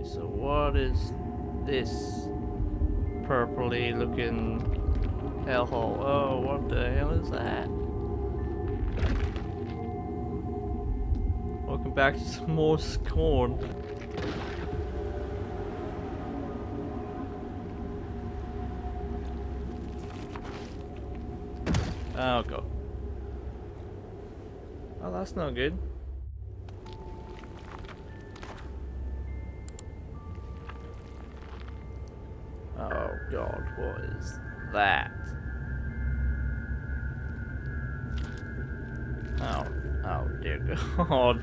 Okay, so what is this purpley looking hellhole? Oh, what the hell is that? Welcome back to some more Scorn. Oh god. Oh, that's not good. What is that? Oh, oh dear god.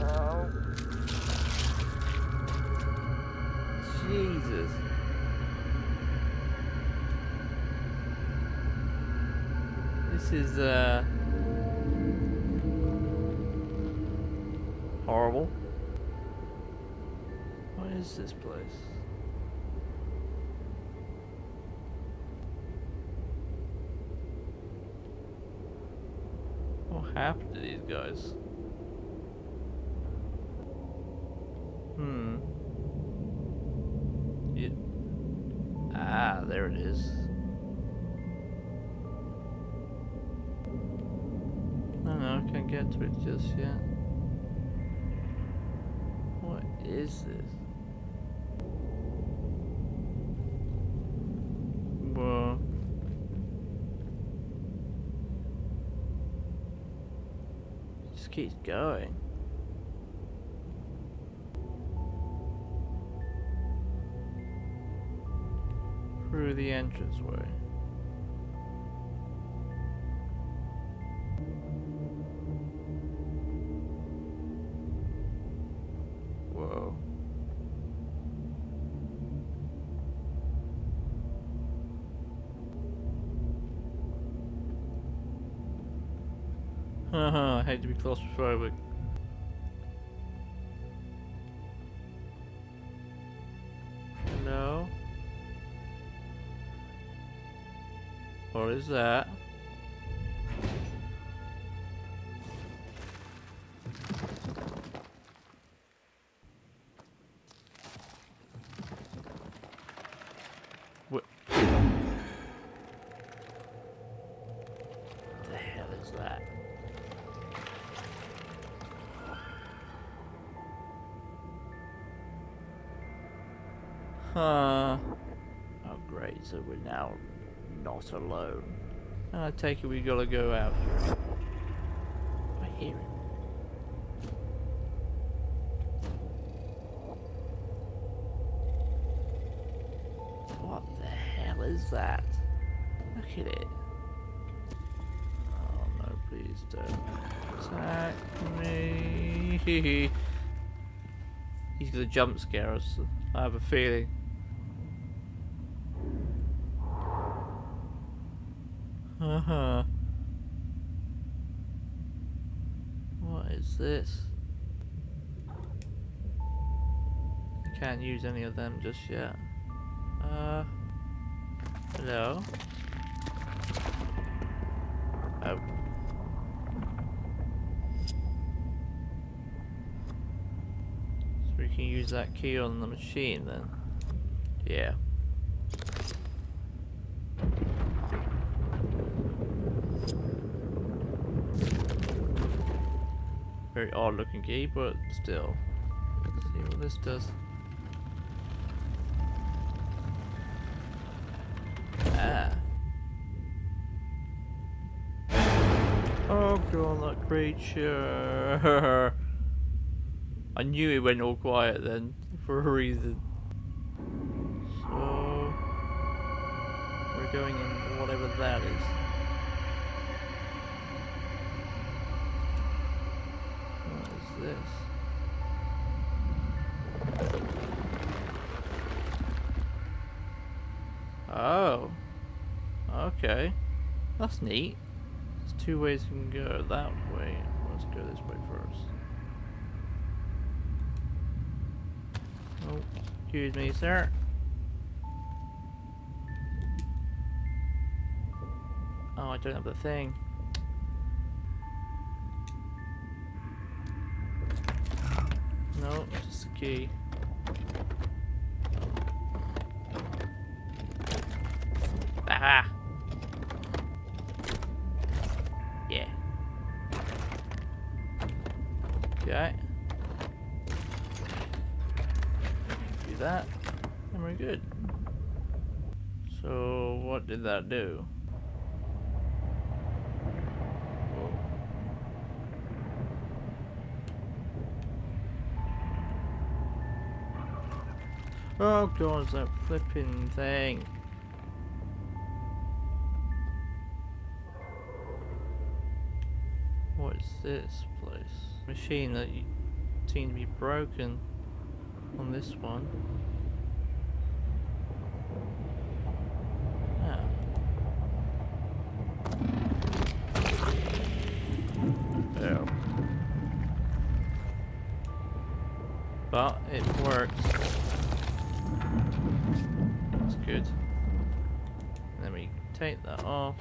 Oh. Jesus. This is, uh... Horrible. What is this place? What happened to these guys? Hmm. It. Ah, there it is. No, no, I can't get to it just yet. What is this? Whoa. Just keeps going. Through the entranceway. I hate to be claustrophobic. No. What is that? Huh. Oh great, so we're now not alone. I take it we gotta go out here. I hear him. What the hell is that? Look at it. Oh no, please don't attack me. He's gonna jump scare us. I have a feeling. Uh huh. What is this? I can't use any of them just yet. Uh. Hello? Oh. So we can use that key on the machine then? Yeah. Very odd looking key, but still. Let's see what this does. Ah. Oh god, that creature. I knew it went all quiet then, for a reason. So... We're going in whatever that is. This? Oh. Okay. That's neat. There's two ways we can go that way. Let's go this way first. Oh, excuse me, sir. Oh, I don't have the thing. Just the key? Ah! Yeah. Okay. Do that, and we're good. So, what did that do? Oh god, that flipping thing. What is this place? Machine that you seem to be broken on this one. Ah. Oh. But it works. That's good. Then we take that off.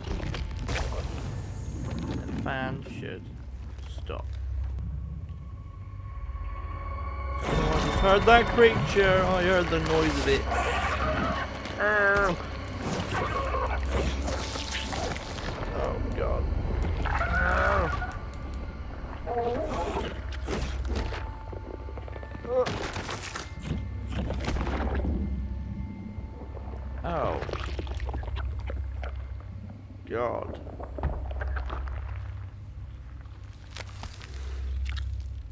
And the fan should stop. Oh, I heard that creature. Oh, I heard the noise of it. Ow. Oh god. Ow. Oh. God.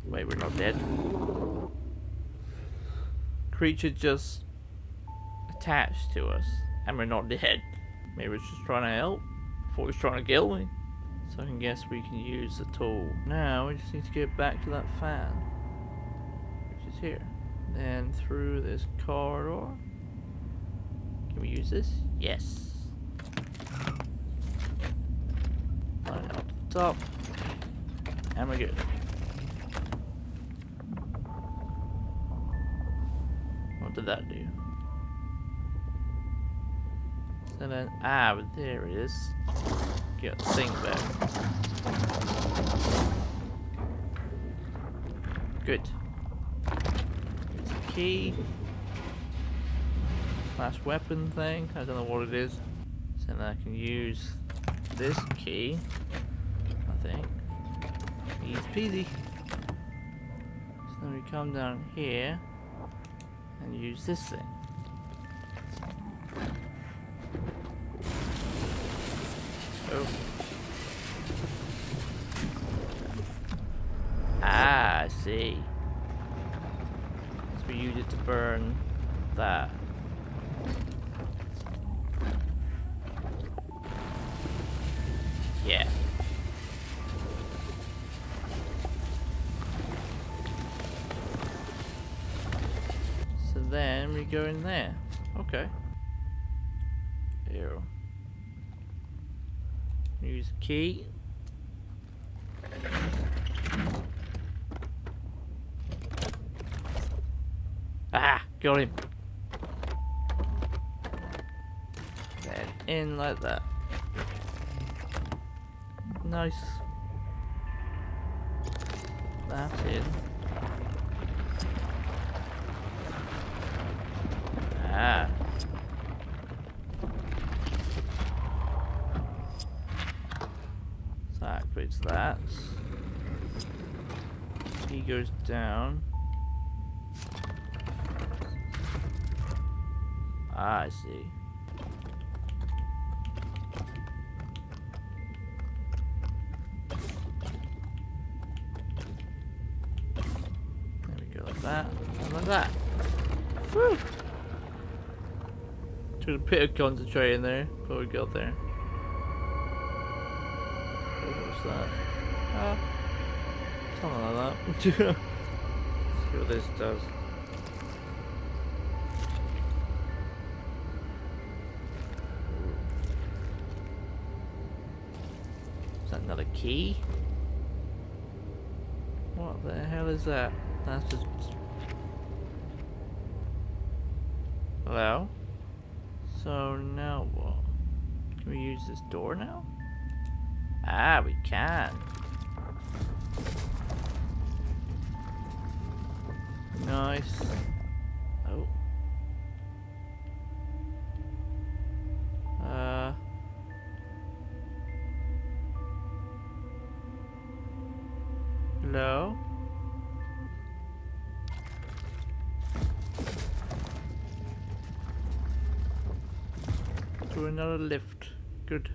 Wait, we're not dead. Creature just attached to us, and we're not dead. Maybe it's just trying to help. Thought it was trying to kill me. So I can guess we can use the tool. Now we just need to get back to that fan, which is here. Then through this corridor. Can we use this? Yes. Line up the top. And we're good. Did that do? So then, ah, there it is. Get the thing back. Good. Here's the key. Last weapon thing. I don't know what it is. So then I can use this key. I think. Easy peasy. So then we come down here and use this thing. Oh. Ah, I see. So we use it to burn that. Go in there. Okay. Ew. Use key. Ah, got him. Then in like that. Nice. That's in. Ah. So that. He goes down. Ah, I see. There we go, like that, and like that. Woo! Took a bit of concentrating there before we got there. That? Ah, something like that. see what this does. Is that another key? What the hell is that? That's just... Hello? So now what? Can we use this door now? Ah, we can. nice. Oh. Uh. Hello? To another lift. Good.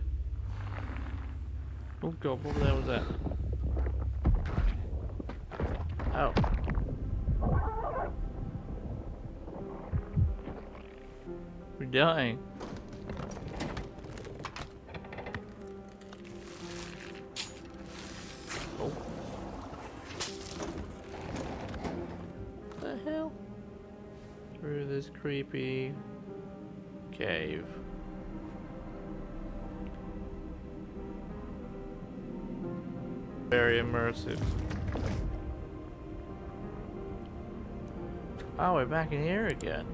Oh god, what the hell was that? Oh. We're dying. Oh. What the hell? Through this creepy cave. Very immersive. Oh, we're back in here again.